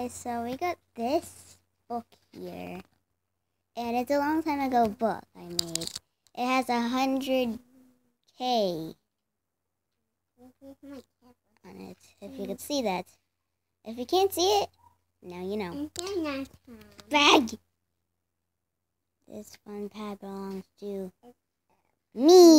guys, so we got this book here. And it's a long time ago book I made. It has a hundred K on it, if you could see that. If you can't see it, now you know. Bag! This fun pad belongs to me.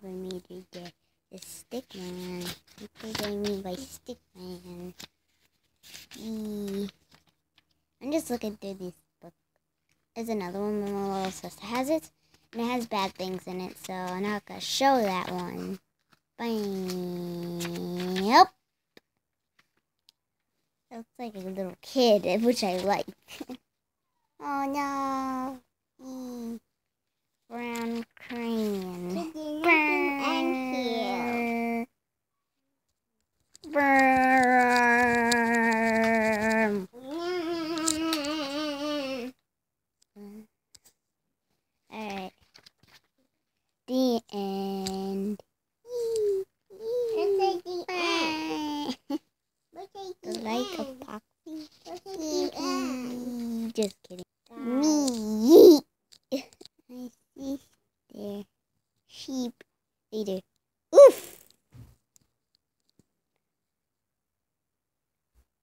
Whatever made you get the stick man? What do I mean by stick man? I'm just looking through this book. There's another one. My little sister has it, and it has bad things in it, so I'm not gonna show that one. Bam. Yep. Looks like a little kid, which I like. oh no. The end. The light epoxy. Just kidding. Me. I see there. Sheep. Later. Oof.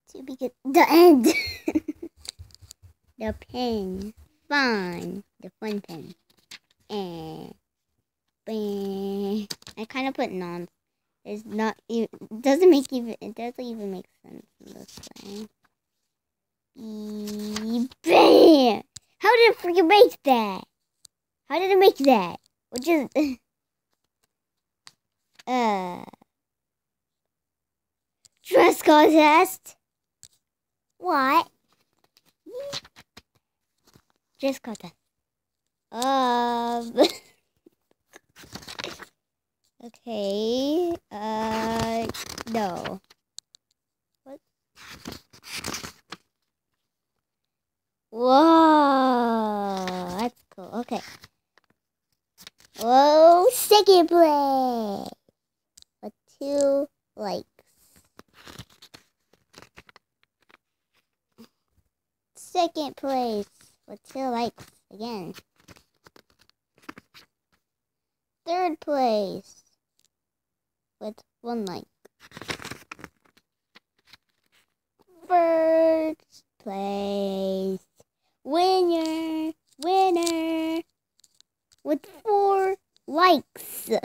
To be good. The end. the pen. Fun. The fun pen. And. I kind of put non. It's not. It doesn't make even. It doesn't even make sense this way. Bam! How did it freaking make that? How did it make that? Which is. uh. Dress contest? What? Dress contest. Um. okay. Uh. No. What? Whoa. That's cool. Okay. Whoa. Second place. With two likes. Second place with two likes again. Third place with one like. First place winner, winner with four likes.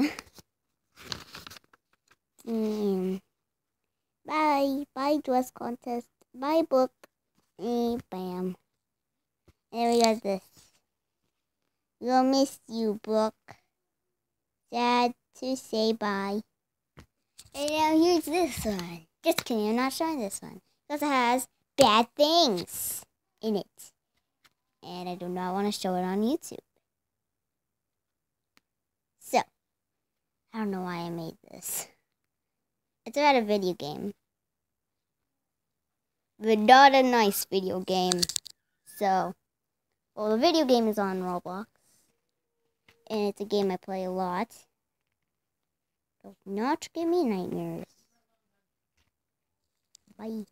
Mm. Bye, bye dress contest, bye book, and bam. And we got this. We'll miss you, book. Sad to say bye. And now here's this one. Just kidding, I'm not showing this one. Because it has bad things in it. And I do not want to show it on YouTube. So, I don't know why I made this. It's about a video game. But not a nice video game. So, well, the video game is on Roblox. And it's a game I play a lot. Do not give me nightmares. Bye.